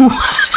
What?